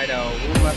hai đầu cũng bắt